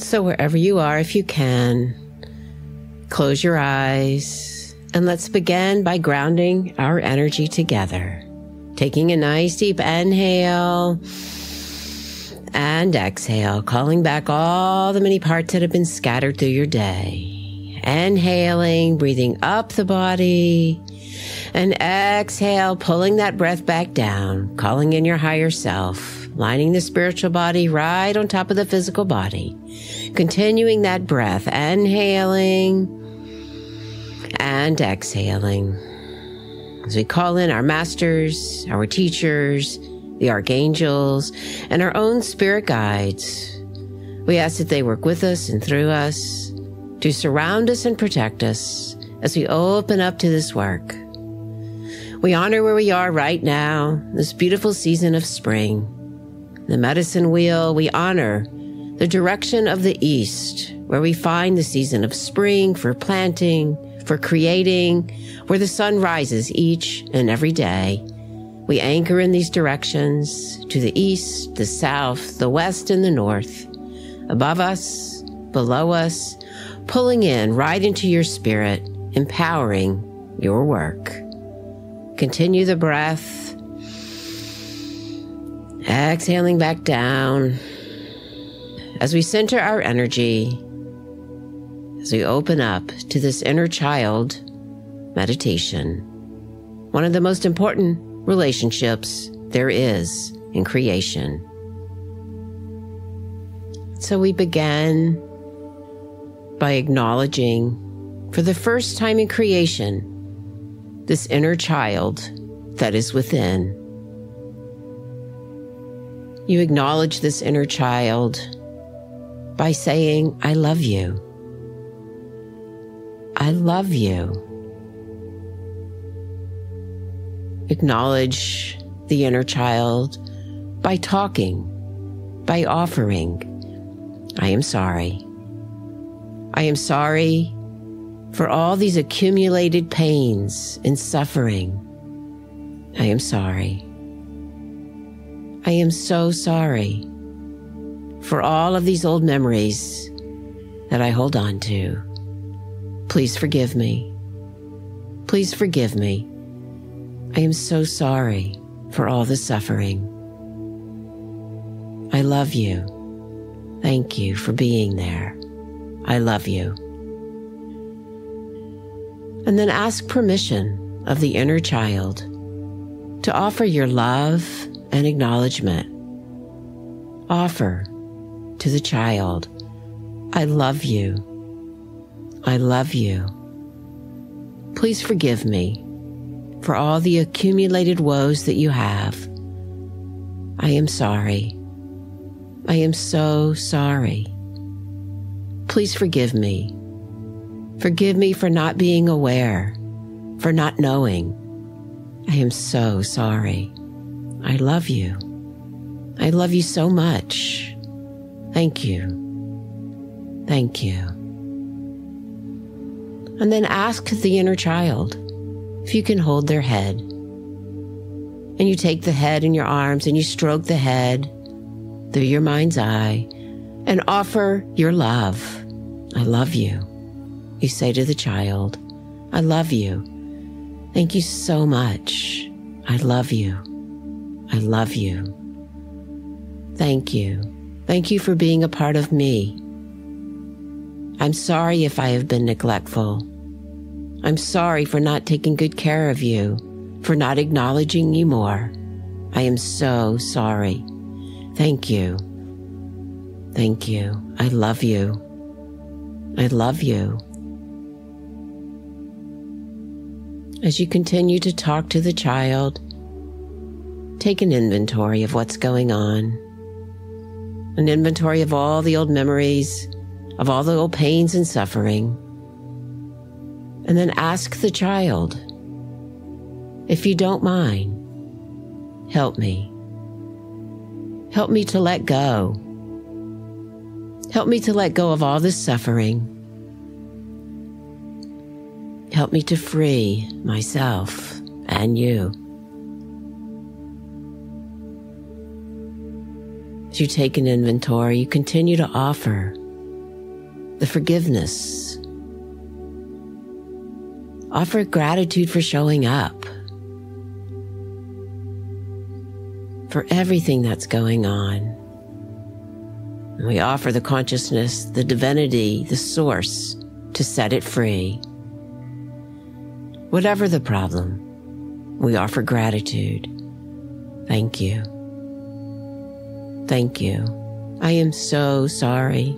So, wherever you are, if you can, close your eyes and let's begin by grounding our energy together. Taking a nice deep inhale and exhale, calling back all the many parts that have been scattered through your day. Inhaling, breathing up the body, and exhale, pulling that breath back down, calling in your higher self, lining the spiritual body right on top of the physical body. Continuing that breath, inhaling and exhaling. As we call in our masters, our teachers, the archangels, and our own spirit guides, we ask that they work with us and through us to surround us and protect us as we open up to this work. We honor where we are right now, this beautiful season of spring. The medicine wheel, we honor the direction of the east, where we find the season of spring for planting, for creating, where the sun rises each and every day. We anchor in these directions to the east, the south, the west, and the north. Above us, below us, pulling in right into your spirit, empowering your work. Continue the breath. Exhaling back down as we center our energy, as we open up to this inner child meditation, one of the most important relationships there is in creation. So we begin by acknowledging for the first time in creation this inner child that is within. You acknowledge this inner child by saying, I love you. I love you. Acknowledge the inner child by talking, by offering, I am sorry. I am sorry for all these accumulated pains and suffering. I am sorry. I am so sorry for all of these old memories that I hold on to. Please forgive me. Please forgive me. I am so sorry for all the suffering. I love you. Thank you for being there. I love you. And then ask permission of the inner child to offer your love and acknowledgement. Offer to the child, I love you. I love you. Please forgive me for all the accumulated woes that you have. I am sorry. I am so sorry. Please forgive me. Forgive me for not being aware, for not knowing. I am so sorry. I love you. I love you so much. Thank you. Thank you. And then ask the inner child if you can hold their head. And you take the head in your arms and you stroke the head through your mind's eye and offer your love. I love you. You say to the child, I love you. Thank you so much. I love you. I love you. Thank you. Thank you for being a part of me. I'm sorry if I have been neglectful. I'm sorry for not taking good care of you, for not acknowledging you more. I am so sorry. Thank you. Thank you. I love you. I love you. As you continue to talk to the child, take an inventory of what's going on. An inventory of all the old memories, of all the old pains and suffering and then ask the child, if you don't mind, help me. Help me to let go. Help me to let go of all this suffering. Help me to free myself and you. You take an inventory, you continue to offer the forgiveness. Offer gratitude for showing up, for everything that's going on. And we offer the consciousness, the divinity, the source to set it free. Whatever the problem, we offer gratitude. Thank you. Thank you. I am so sorry.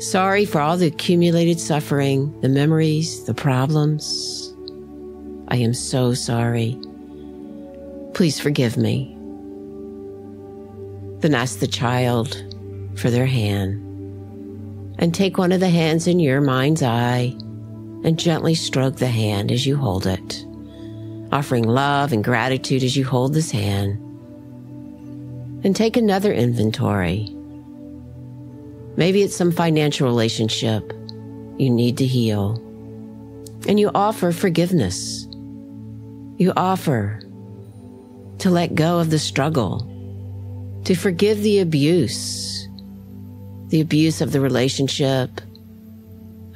Sorry for all the accumulated suffering, the memories, the problems. I am so sorry. Please forgive me. Then ask the child for their hand and take one of the hands in your mind's eye and gently stroke the hand as you hold it, offering love and gratitude as you hold this hand. And take another inventory. Maybe it's some financial relationship you need to heal. And you offer forgiveness. You offer to let go of the struggle, to forgive the abuse, the abuse of the relationship,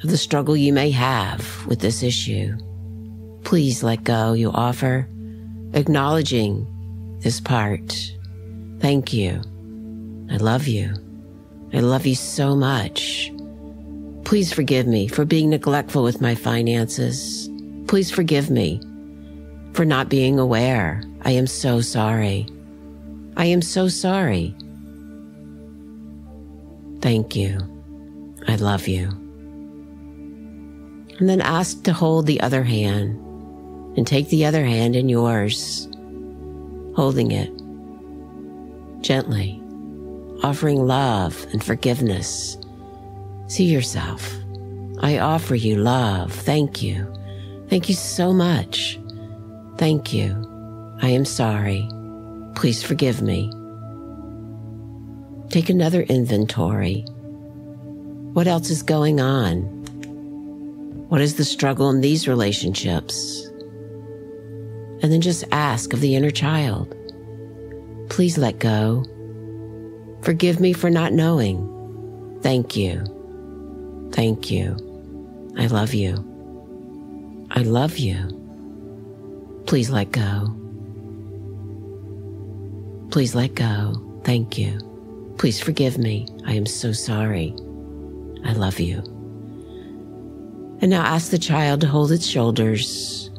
of the struggle you may have with this issue. Please let go, you offer, acknowledging this part. Thank you. I love you. I love you so much. Please forgive me for being neglectful with my finances. Please forgive me for not being aware. I am so sorry. I am so sorry. Thank you. I love you. And then ask to hold the other hand and take the other hand in yours, holding it gently, offering love and forgiveness. See yourself. I offer you love. Thank you. Thank you so much. Thank you. I am sorry. Please forgive me. Take another inventory. What else is going on? What is the struggle in these relationships? And then just ask of the inner child. Please let go. Forgive me for not knowing. Thank you. Thank you. I love you. I love you. Please let go. Please let go. Thank you. Please forgive me. I am so sorry. I love you. And now ask the child to hold its shoulders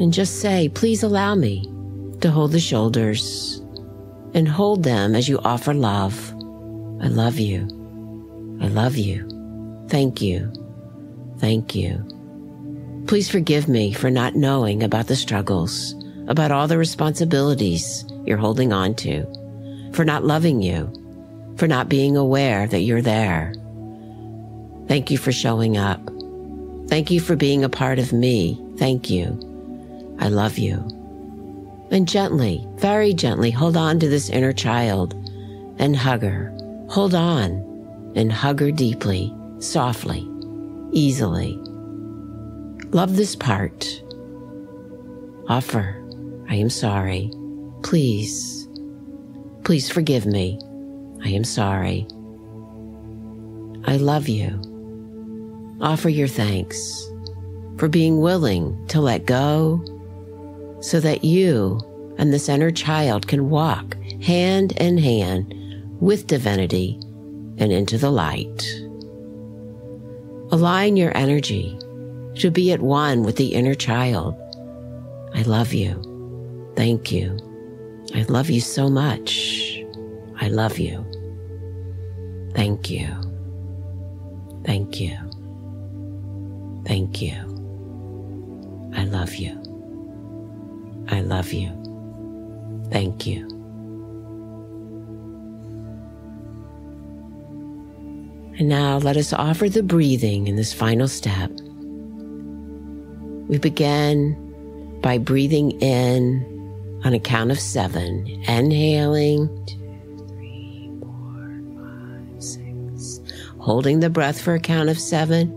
and just say, please allow me to hold the shoulders and hold them as you offer love. I love you. I love you. Thank you. Thank you. Please forgive me for not knowing about the struggles, about all the responsibilities you're holding on to for not loving you, for not being aware that you're there. Thank you for showing up. Thank you for being a part of me. Thank you. I love you. And gently, very gently hold on to this inner child and hug her. Hold on and hug her deeply, softly, easily. Love this part. Offer, I am sorry. Please Please forgive me. I am sorry. I love you. Offer your thanks for being willing to let go so that you and this inner child can walk hand in hand with divinity and into the light. Align your energy to be at one with the inner child. I love you. Thank you. I love you so much. I love you. Thank you. Thank you. Thank you. I love you. I love you. Thank you. And now let us offer the breathing in this final step. We begin by breathing in on a count of seven, inhaling, two, three, four, five, six, holding the breath for a count of seven,